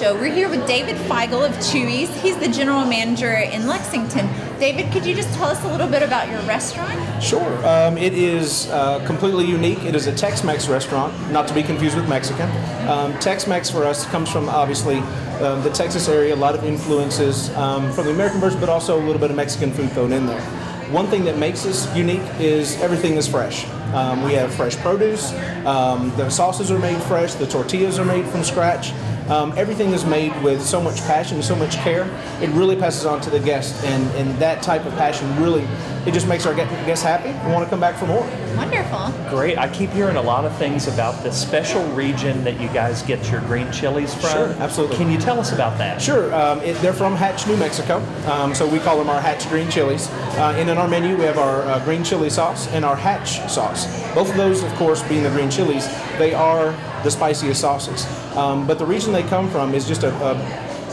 Show. We're here with David Figel of Chuy's. He's the general manager in Lexington. David, could you just tell us a little bit about your restaurant? Sure. Um, it is uh, completely unique. It is a Tex-Mex restaurant, not to be confused with Mexican. Um, Tex-Mex for us comes from obviously um, the Texas area, a lot of influences um, from the American version, but also a little bit of Mexican food thrown in there. One thing that makes us unique is everything is fresh. Um, we have fresh produce. Um, the sauces are made fresh. The tortillas are made from scratch. Um, everything is made with so much passion and so much care. It really passes on to the guest, and, and that type of passion really, it just makes our guests happy and want to come back for more. Wonderful. Great. I keep hearing a lot of things about the special region that you guys get your green chilies from. Sure, absolutely. Can you tell us about that? Sure. Um, it, they're from Hatch, New Mexico, um, so we call them our Hatch green chilies. Uh, and in our menu, we have our uh, green chili sauce and our Hatch sauce. Both of those, of course, being the green chilies, they are the spiciest sauces. Um, but the region they come from is just a, a,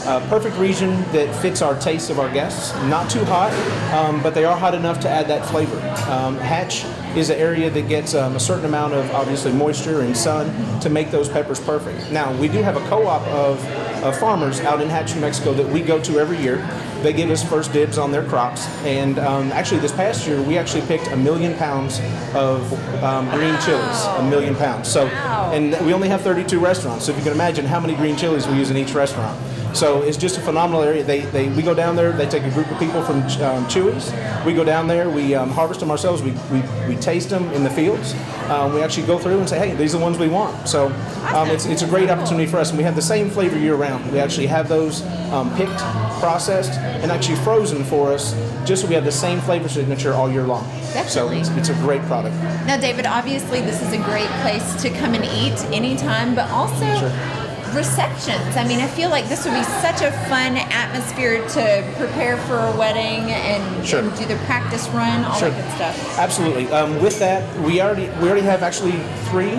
a, perfect region that fits our taste of our guests. Not too hot, um, but they are hot enough to add that flavor. Um, Hatch is an area that gets um, a certain amount of obviously moisture and sun to make those peppers perfect. Now we do have a co-op of, of farmers out in Hatch, New Mexico that we go to every year. They give us first dibs on their crops, and um, actually this past year we actually picked a million pounds of um, green wow. chilies, a million pounds. So, wow. and we only have 32 restaurants, so if you can imagine how many green chilies we use in each restaurant. So it's just a phenomenal area. They, they, we go down there, they take a group of people from um, Chuy's. We go down there, we um, harvest them ourselves, we, we, we taste them in the fields. Um, we actually go through and say, hey, these are the ones we want. So um, it's, it's a great opportunity for us. And we have the same flavor year round. We actually have those um, picked, processed, and actually frozen for us just so we have the same flavor signature all year long. Definitely. So it's, it's a great product. Now, David, obviously this is a great place to come and eat anytime, but also sure receptions. I mean, I feel like this would be such a fun atmosphere to prepare for a wedding and, sure. and do the practice run, all sure. that good stuff. Absolutely. Um, with that, we already we already have actually three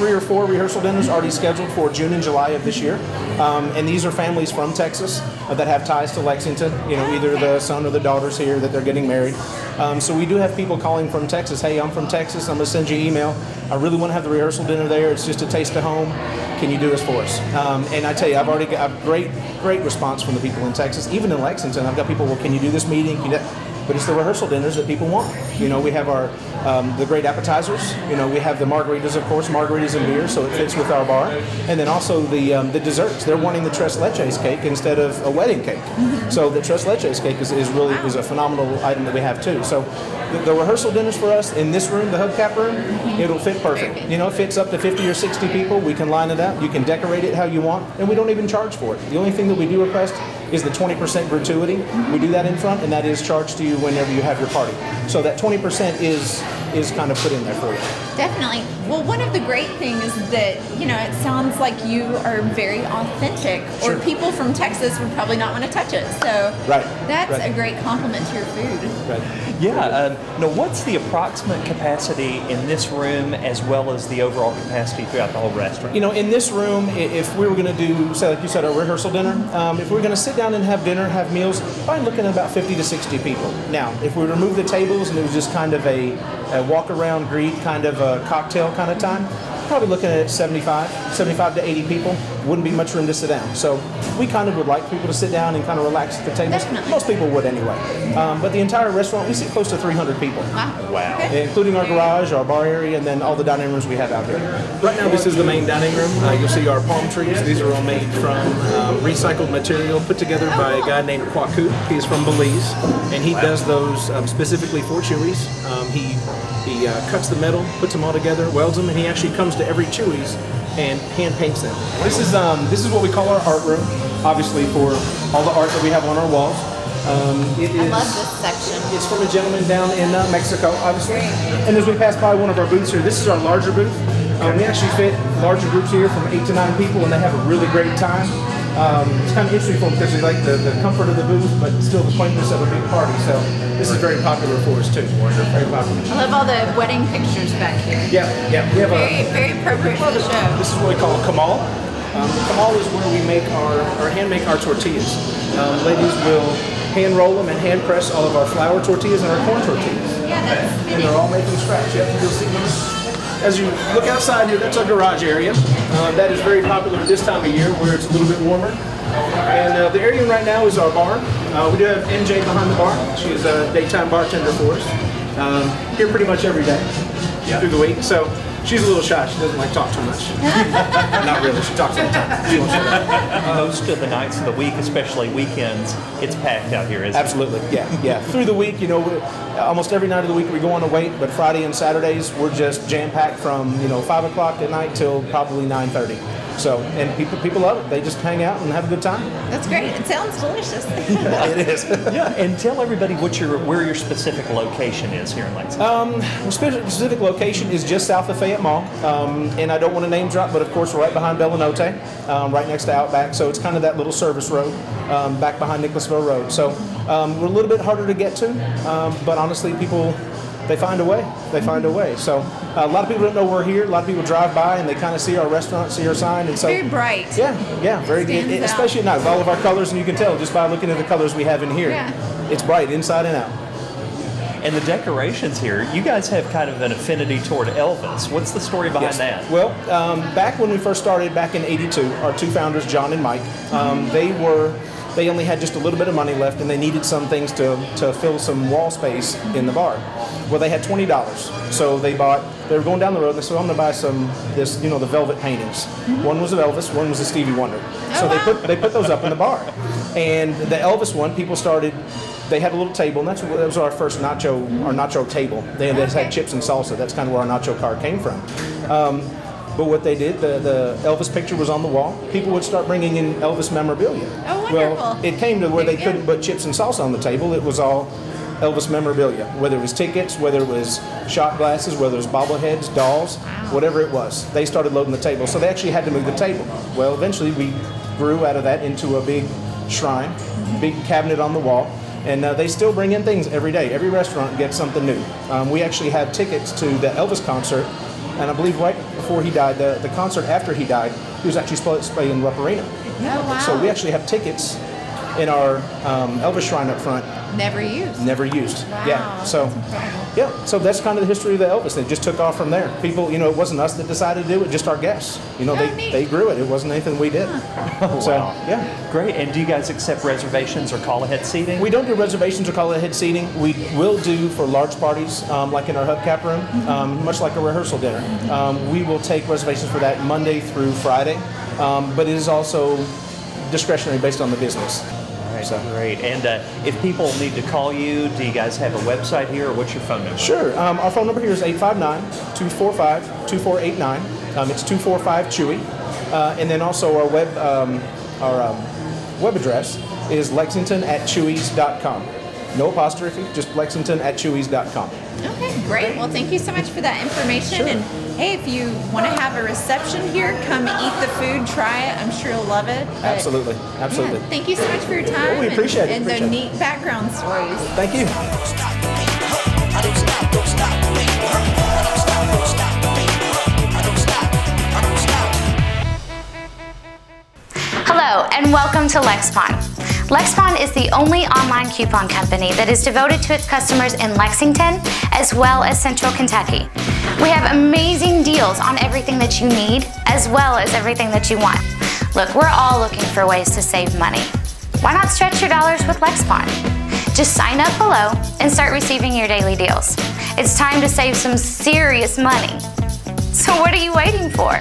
three or four rehearsal dinners already scheduled for June and July of this year. Um, and these are families from Texas uh, that have ties to Lexington, you know, either the son or the daughter's here that they're getting married. Um, so we do have people calling from Texas. Hey, I'm from Texas. I'm going to send you an email. I really want to have the rehearsal dinner there. It's just a taste of home. Can you do this for us? Um, and I tell you, I've already got a great, great response from the people in Texas. Even in Lexington, I've got people, well, can you do this meeting? But it's the rehearsal dinners that people want. You know, we have our um, the great appetizers. You know, we have the margaritas, of course, margaritas and beer, so it fits with our bar. And then also the um, the desserts. They're wanting the tres leches cake instead of a wedding cake. So the tres leches cake is, is really is a phenomenal item that we have too. So the, the rehearsal dinners for us in this room, the hubcap room, mm-hmm. it'll fit perfect. You know, it fits up to 50 or 60 people. We can line it up. You can decorate it how you want, and we don't even charge for it. The only thing that we do request is the 20% gratuity. We do that in front, and that is charged to you whenever you have your party. So that 20% is is kind of put in there for you. Definitely. Well, one of the great things is that, you know, it sounds like you are very authentic, sure. or people from Texas would probably not want to touch it. So right. that's right. a great compliment to your food. Right. Yeah. Um, now, what's the approximate capacity in this room as well as the overall capacity throughout the whole restaurant? You know, in this room, if we were going to do, say, like you said, a rehearsal dinner, um, if we are going to sit down and have dinner, have meals, probably looking at about 50 to 60 people. Now, if we remove the tables and it was just kind of a, a walk around, greet, kind of a cocktail kind of time, probably looking at 75, 75 to 80 people. Wouldn't be much room to sit down. So we kind of would like people to sit down and kind of relax at the tables. Definitely. Most people would anyway. Um, but the entire restaurant, we sit close to 300 people. Wow. Wow. Okay. Including our garage, our bar area, and then all the dining rooms we have out there. Right now, this is the main dining room. Uh, you'll see our palm trees. These are all made from uh, recycled material put together by a guy named Kwaku. He's from Belize, and he does those um, specifically for Chuy's. Um, he he uh, cuts the metal, puts them all together, welds them, and he actually comes to every Chuy's and hand paints them. This is um, this is what we call our art room, obviously for all the art that we have on our walls. Um, it I love this section. It's from a gentleman down in uh, Mexico, obviously. And as we pass by one of our booths here, this is our larger booth. Um, we actually fit larger groups here from eight to nine people, and they have a really great time. Um, it's kind of interesting for them because they like the, the comfort of the booth, but still the quaintness of a big party. So this is very popular for us too. Wonderful. Very popular. I love all the wedding pictures back here. Yeah, yeah. We have very, a, very appropriate for the show. This is what we call a comal. Um, the comal is where we make our, or hand make our tortillas. Um, ladies will hand roll them and hand press all of our flour tortillas and our corn tortillas. Yeah, that's And they're all made from scratch. Yep, you'll see them as you look outside here, that's our garage area. Uh, that is very popular this time of year where it's a little bit warmer. And uh, the area right now is our bar. Uh, we do have MJ behind the bar. She's a daytime bartender for us. Um, here pretty much every day through the week. So she's a little shy. She doesn't like talk too much. Not really. She talks all the time. She won't shut up. Most of the nights of the week, especially weekends, it's packed out here, isn't Absolutely, yeah, yeah. Through the week, you know, almost every night of the week we go on a wait, but Friday and Saturdays we're just jam packed from you know five o'clock at night till probably nine thirty. So, and people people love it. They just hang out and have a good time. That's great. It sounds delicious. it is. Yeah, and tell everybody what your where your specific location is here in Lexington. The specific, specific location is just south of Fayette Mall, um, and I don't want to name drop, but of course right behind Bella Notte, um, right next to Outback. So it's kind of that little service road um, back behind Nicholasville Road. So um, we're a little bit harder to get to, um, but honestly, people they find a way. They find a way. So uh, a lot of people don't know we're here. A lot of people drive by and they kind of see our restaurant, see our sign, and so Very bright. Yeah, yeah, very good. out. Especially at night, with all of our colors, and you can tell just by looking at the colors we have in here. Yeah. It's bright inside and out. and the decorations here, you guys have kind of an affinity toward Elvis. What's the story behind Yes. that? Well, um, back when we first started back in '82, our two founders, John and Mike, um, they were they only had just a little bit of money left, and they needed some things to, to fill some wall space in the bar. Well, they had twenty dollars, so they bought. They were going down the road, and they said, "I'm going to buy some this, you know, the velvet paintings." One was of Elvis, one was a Stevie Wonder. so they put they put those up in the bar, and the Elvis one, people started. They had a little table, and that's that was our first nacho our nacho table. They, they just had chips and salsa. That's kind of where our nacho car came from. Um, but what they did, the, the Elvis picture was on the wall. People would start bringing in Elvis memorabilia. Oh, wonderful. Well, it came to where they couldn't put chips and salsa on the table. It was all Elvis memorabilia, whether it was tickets, whether it was shot glasses, whether it was bobbleheads, dolls, whatever it was. They started loading the table. So they actually had to move the table. Well, eventually we grew out of that into a big shrine, big cabinet on the wall. And uh, they still bring in things every day. Every restaurant gets something new. Um, we actually have tickets to the Elvis concert and I believe right before he died, the, the concert after he died, he was actually supposed to play in Rupp Arena. Oh, wow. So we actually have tickets in our um, Elvis shrine up front, Never used. never used. Wow, Yeah. So, that's yeah. So that's kind of the history of the Elvis. It just took off from there. People, you know, it wasn't us that decided to do it, just our guests. You know, Oh, they, neat. they grew it. It wasn't anything we did. So, wow. yeah. Great. And do you guys accept reservations or call ahead seating? We don't do reservations or call ahead seating. We will do for large parties, um, like in our hubcap room, um, much like a rehearsal dinner. Um, we will take reservations for that Monday through Friday, um, but it is also discretionary based on the business. All right, So- great. And uh, if people need to call you, do you guys have a website here or what's your phone number? Sure. Um, our phone number here is 859-245-2489. Um, it's 245 Chewy. Uh, and then also our web um, our um, web address is lexington at chuys.com. No apostrophe, just lexington at chuys.com. Okay, great. Well, thank you so much for that information. Sure. And hey, if you want to have a reception here, come eat the food, try it. I'm sure you'll love it. But, Absolutely. Absolutely. Yeah, thank you so much for your time. we and- appreciate it, And, the appreciate it. neat background stories. Thank you. I don't stop, don't stop, baby. I don't stop, don't stop, baby. I don't stop, I don't stop. Hello, and welcome to LexPon. LexPon is the only online coupon company that is devoted to its customers in Lexington as well as Central Kentucky. We have amazing deals on everything that you need as well as everything that you want. Look, we're all looking for ways to save money. Why not stretch your dollars with LexPon? Just sign up below and start receiving your daily deals. It's time to save some serious money. So, what are you waiting for?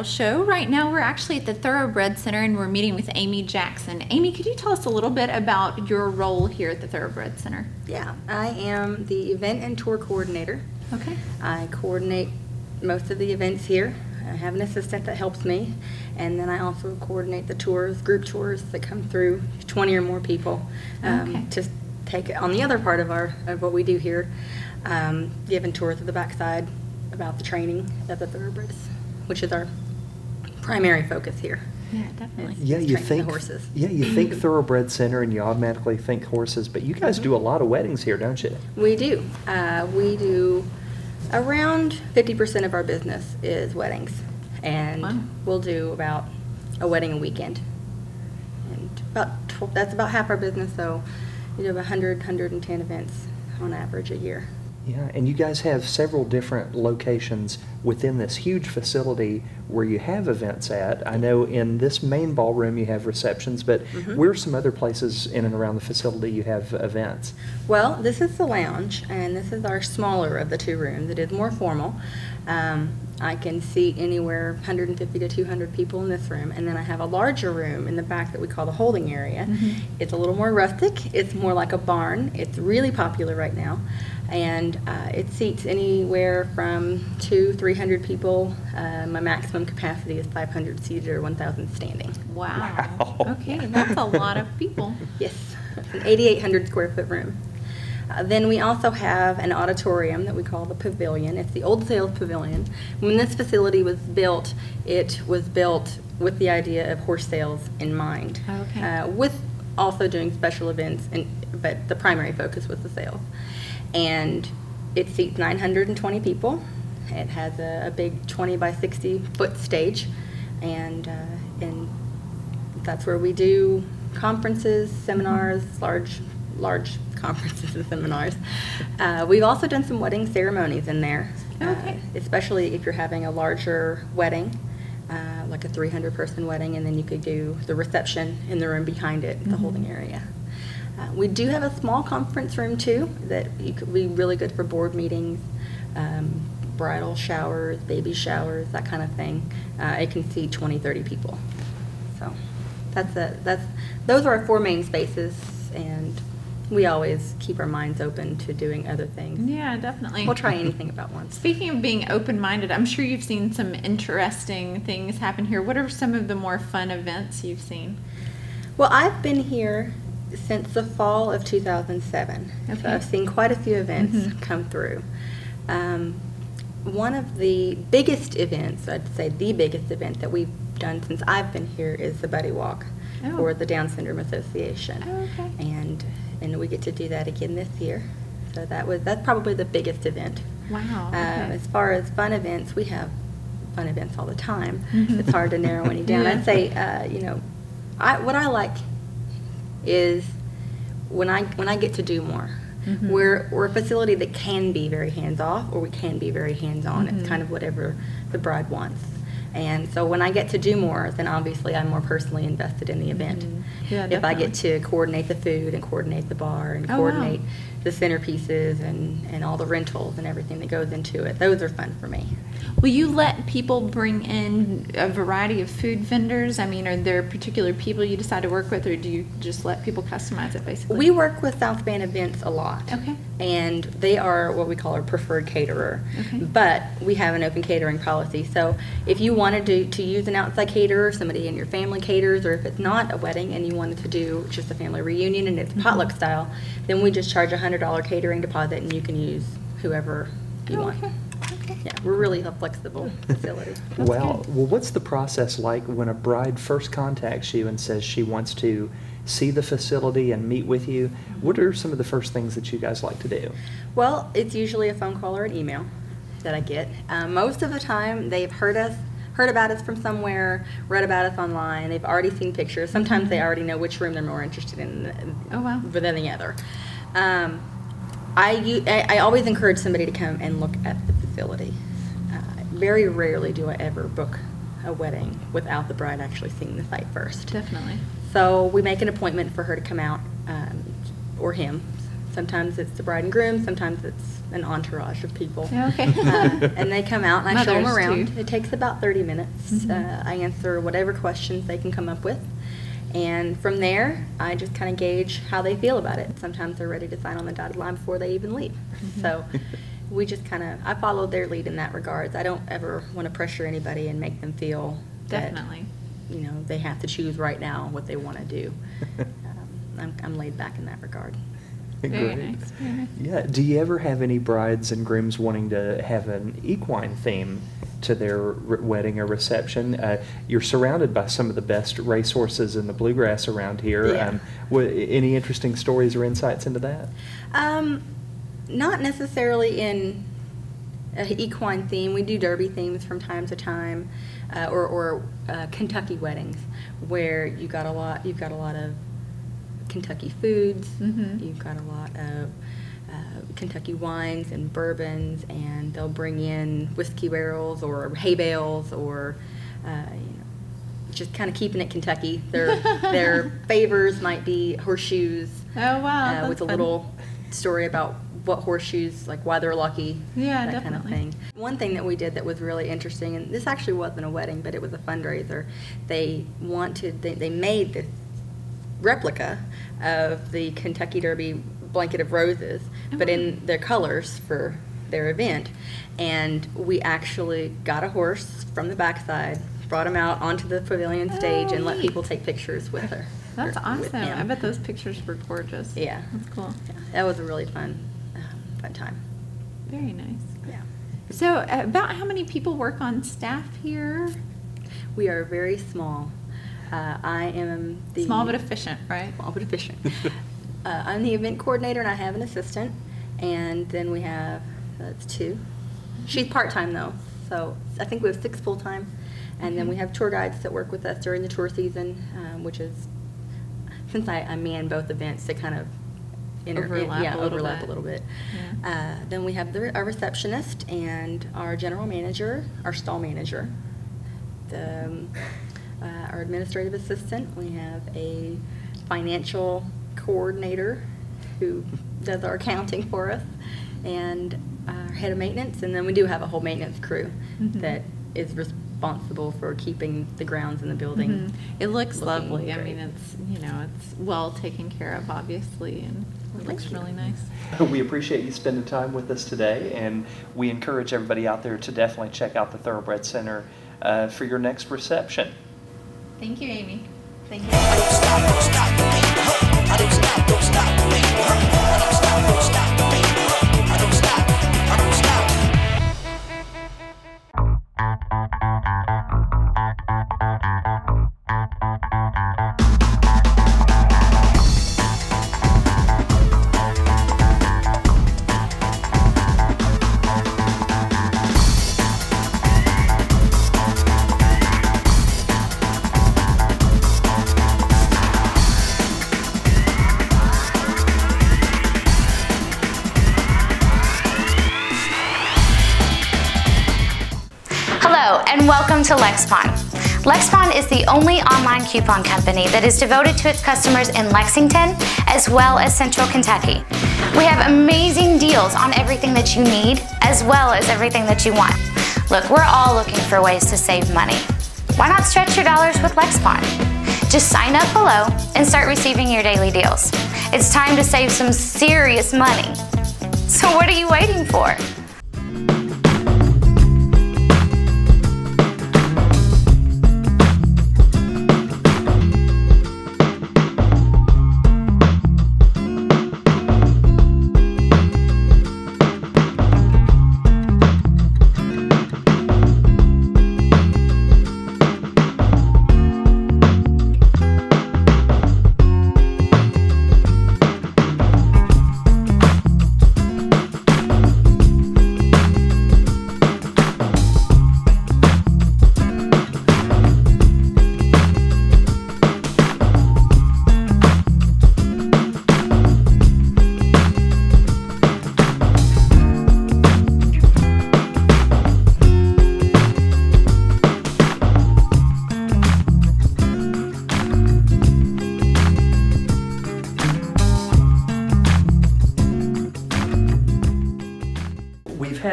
Bridal Show. Right now, we're actually at the Thoroughbred Center and we're meeting with Amy Jackson. Amy, could you tell us a little bit about your role here at the Thoroughbred Center? Yeah, I am the event and tour coordinator. Okay. I coordinate most of the events here. I have an assistant that helps me, and then I also coordinate the tours, group tours that come through, 20 or more people. um, Okay. To take on the other part of our, of what we do here, um, giving tours of the backside about the training of the thoroughbreds, which is our primary focus here. Yeah, definitely. Yeah, you think horses. Yeah, you think thoroughbred center, and you automatically think horses. But you guys do a lot of weddings here, don't you? We do. Uh, we do around 50% of our business is weddings. And Wow. we'll do about a wedding a weekend. And about tw- that's about half our business, so you do 100, 110 events on average a year. Yeah, and you guys have several different locations within this huge facility where you have events at. I know in this main ballroom you have receptions, but where are some other places in and around the facility you have events? Well, this is the lounge, and this is our smaller of the two rooms. It is more formal. Um, I can seat anywhere 150 to 200 people in this room, and then I have a larger room in the back that we call the holding area. It's a little more rustic. It's more like a barn. It's really popular right now, and uh, it seats anywhere from two, 300 people. Uh, my maximum capacity is 500 seated or 1,000 standing. Wow. Wow. Okay, that's a lot of people. Yes, it's an 8,800 square foot room. Uh, Then we also have an auditorium that we call the pavilion. It's the old sales pavilion. When this facility was built, it was built with the idea of horse sales in mind. Okay. Uh, With also doing special events, and, but the primary focus was the sales. And it seats 920 people. It has a, a big 20 by 60 foot stage. And, uh, and that's where we do conferences, seminars, large, large conferences and seminars. Uh, we've also done some wedding ceremonies in there. uh, especially if you're having a larger wedding, uh, like a 300 person wedding, and then you could do the reception in the room behind it, the holding area. Uh, we do have a small conference room too that you could be really good for board meetings, um, bridal showers, baby showers, that kind of thing. Uh, it can seat 20, 30 people. So that's a, that's those are our four main spaces, and we always keep our minds open to doing other things. Yeah, definitely. We'll try anything about once. Speaking of being open minded, I'm sure you've seen some interesting things happen here. What are some of the more fun events you've seen? Well, I've been here since the fall of 2007. Okay. So I've seen quite a few events Mhm. come through. Um, one of the biggest events, I'd say the biggest event that we've done since I've been here is the Buddy Walk Oh. for the Down Syndrome Association. Oh, okay. And and we get to do that again this year. So that was that's probably the biggest event. Wow. Um, okay. As far as fun events, we have fun events all the time. Mhm. It's hard to narrow any down. Yeah. I'd say, uh, you know, I, what I like is when I when I get to do more. Mhm. We're we're a facility that can be very hands off, or we can be very hands on. Mhm. It's kind of whatever the bride wants. And so when I get to do more, then obviously I'm more personally invested in the event. Mhm. Yeah, if I get to coordinate the food and coordinate the bar and Oh, wow. The centerpieces and, and all the rentals and everything that goes into it, those are fun for me. Will you let people bring in a variety of food vendors? I mean, are there particular people you decide to work with, or do you just let people customize it basically? We work with South Band Events a lot. Okay. And they are what we call our preferred caterer. Okay. But we have an open catering policy. So if you wanted to, to use an outside caterer, somebody in your family caters, or if it's not a wedding and you wanted to do just a family reunion and Mm-hmm. it's potluck style, then we just charge a hundred dollar catering deposit and you can use whoever you Oh, want. okay. Okay. Yeah, we're really a flexible facility. Wow. Well, what's the process like when a bride first contacts you and says she wants to see the facility and meet with you? What are some of the first things that you guys like to do? Well, it's usually a phone call or an email that I get. Um, most of the time, they've heard us, heard about us from somewhere, read about us online. They've already seen pictures. Sometimes they already know which room they're more interested in Oh, wow. than the other. Um, I, I I always encourage somebody to come and look at the facility. Uh, very rarely do I ever book a wedding without the bride actually seeing the site first. Definitely. So we make an appointment for her to come out, um, or him. sometimes it's the bride and groom, sometimes it's an entourage of people. Okay. Uh, and they come out and I show them around. too. It takes about 30 minutes. Uh, I answer whatever questions they can come up with. And from there, I just kind of gauge how they feel about it. Sometimes they're ready to sign on the dotted line before they even leave. So we just kind of, I follow their lead in that regards. I don't ever want to pressure anybody and make them feel that, Definitely. you know, they have to choose right now what they want to do. um, I'm, I'm laid back in that regard. Very Great. nice. Very nice. Yeah. Do you ever have any brides and grooms wanting to have an equine theme to their re- wedding or reception? Uh, you're surrounded by some of the best racehorses in the bluegrass around here. Yeah. Um, wha- any interesting stories or insights into that? Um, not necessarily in a equine theme. We do derby themes from time to time, uh, or, or uh, Kentucky weddings, where you got a lot. You've got a lot of Kentucky foods. Mhm. You've got a lot of Kentucky wines and bourbons, and they'll bring in whiskey barrels or hay bales or. Uh, you know, just kind of keeping it Kentucky. Their their favors might be horseshoes, Oh wow. uh, with a fun. little story about what horseshoes, like why they're lucky. Yeah, that kind of definitely. thing. One thing that we did that was really interesting, and this actually wasn't a wedding, but it was a fundraiser. They wanted, they, they made this replica of the Kentucky Derby blanket of roses, but Oh. in their colors for their event. And we actually got a horse from the backside, brought him out onto the pavilion stage, Oh, and let neat. people take pictures with her. That's or awesome. I bet those pictures were gorgeous. Yeah. That's cool. Yeah, that was a really fun, um, fun time. Very nice. Yeah. So, uh, about how many people work on staff here? We are very small. Uh, I am the Small but efficient, right? small but efficient. uh, I'm the event coordinator, and I have an assistant. And then we have that's two. She's part time though, so I think we have six full time. And then we have tour guides that work with us during the tour season, um, which is since I, I man both events, they kind of inter- Overlap yeah, a little overlap bit. a little bit. Yeah. Uh, then we have the, our receptionist and our general manager, our stall manager, the, um, uh, our administrative assistant. We have a financial coordinator who does our accounting for us, and our head of maintenance. And then we do have a whole maintenance crew Mhm. that is responsible for keeping the grounds in the building. Mhm. It looks looking lovely. I mean, it's you know, it's well taken care of, obviously, and it looks really nice. We appreciate you spending time with us today, and we encourage everybody out there to definitely check out the Thoroughbred Center uh, for your next reception. Thank you, Amy. Thank you. The and welcome to Lexpon. Lexpon is the only online coupon company that is devoted to its customers in Lexington as well as Central Kentucky. We have amazing deals on everything that you need as well as everything that you want. Look, we're all looking for ways to save money. Why not stretch your dollars with Lexpon? Just sign up below and start receiving your daily deals. It's time to save some serious money. So, what are you waiting for?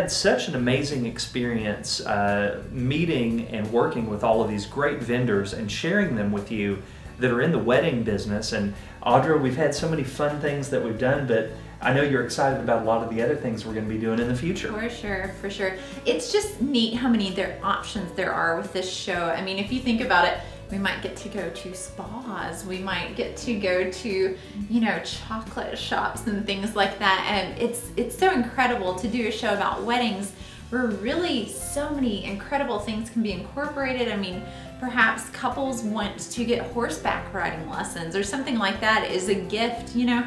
Had such an amazing experience uh, meeting and working with all of these great vendors and sharing them with you that are in the wedding business. And Audra, we've had so many fun things that we've done, but I know you're excited about a lot of the other things we're going to be doing in the future. For sure, for sure. It's just neat how many there options there are with this show. I mean, if you think about it, we might get to go to spas. We might get to go to, you know, chocolate shops and things like that. And it's it's so incredible to do a show about weddings where really so many incredible things can be incorporated. I mean, perhaps couples want to get horseback riding lessons or something like that is a gift, you know.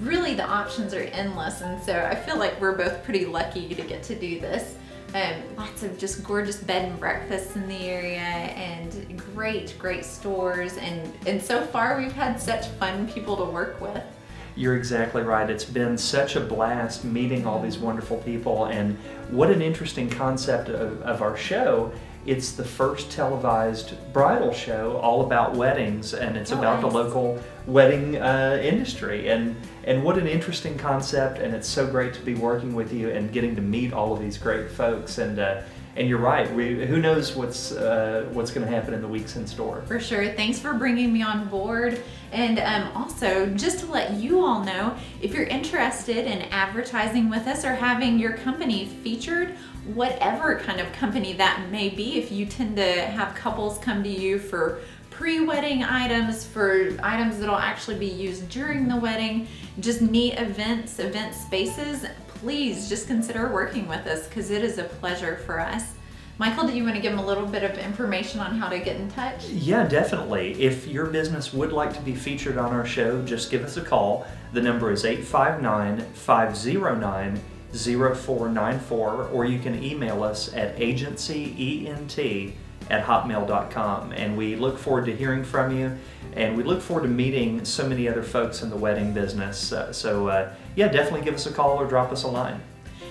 Really the options are endless and so I feel like we're both pretty lucky to get to do this. Um, lots of just gorgeous bed and breakfasts in the area and great, great stores. And, and so far we've had such fun people to work with. You're exactly right. It's been such a blast meeting all these wonderful people, and what an interesting concept of, of our show. It's the first televised bridal show all about weddings, and it's Oh, about the local wedding uh, industry. And and what an interesting concept! And it's so great to be working with you and getting to meet all of these great folks. And uh, and you're right. We, who knows what's uh, what's going to happen in the weeks in store. For sure. Thanks for bringing me on board. And um, also, just to let you all know, if you're interested in advertising with us or having your company featured, whatever kind of company that may be, if you tend to have couples come to you for pre-wedding items, for items that'll actually be used during the wedding, just neat events, event spaces, please just consider working with us because it is a pleasure for us. Michael, do you want to give them a little bit of information on how to get in touch? Yeah, definitely. If your business would like to be featured on our show, just give us a call. The number is 859 509 0494, or you can email us at agencyent at hotmail.com. And we look forward to hearing from you, and we look forward to meeting so many other folks in the wedding business. Uh, so, uh, yeah, definitely give us a call or drop us a line.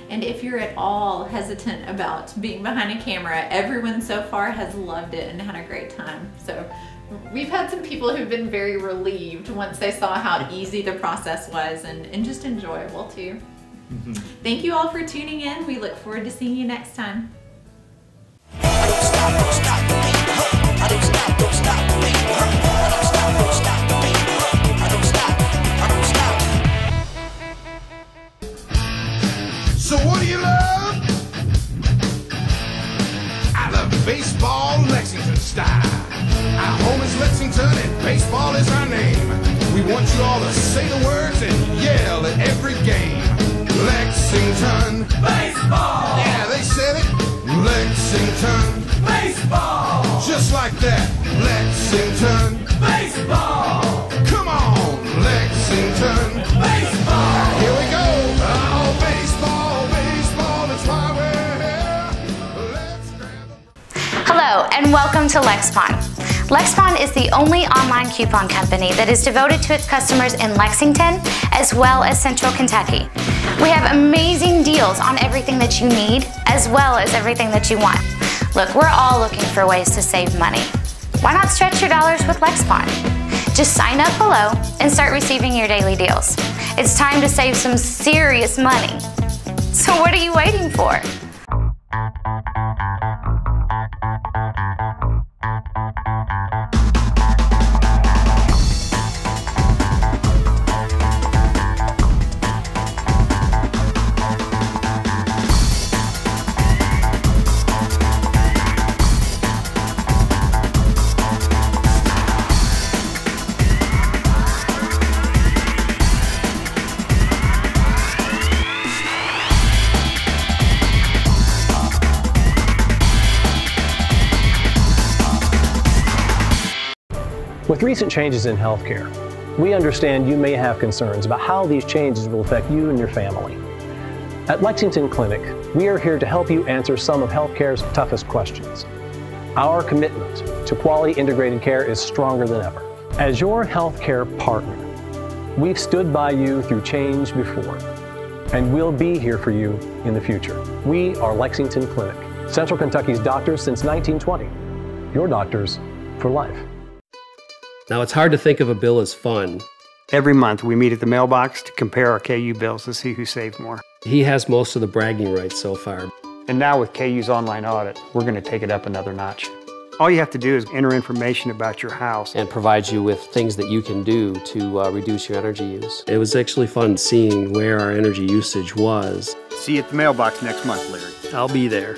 And if you're at all hesitant about being behind a camera, everyone so far has loved it and had a great time. So we've had some people who've been very relieved once they saw how easy the process was and, and just enjoyable too. Thank you all for tuning in. We look forward to seeing you next time. So what do you love? I love baseball, Lexington style. To LexPon. LexPon is the only online coupon company that is devoted to its customers in Lexington as well as Central Kentucky. We have amazing deals on everything that you need as well as everything that you want. Look, we're all looking for ways to save money. Why not stretch your dollars with LexPon? Just sign up below and start receiving your daily deals. It's time to save some serious money. So, what are you waiting for? Recent changes in healthcare, we understand you may have concerns about how these changes will affect you and your family. At Lexington Clinic, we are here to help you answer some of healthcare's toughest questions. Our commitment to quality integrated care is stronger than ever. As your healthcare partner, we've stood by you through change before, and we'll be here for you in the future. We are Lexington Clinic, Central Kentucky's doctors since 1920. Your doctors for life. Now, it's hard to think of a bill as fun Every month, we meet at the mailbox to compare our KU bills to see who saved more. He has most of the bragging rights so far. And now with KU's online audit, we're going to take it up another notch. All you have to do is enter information about your house. And provides you with things that you can do to uh, reduce your energy use. It was actually fun seeing where our energy usage was. See you at the mailbox next month, Larry. I'll be there.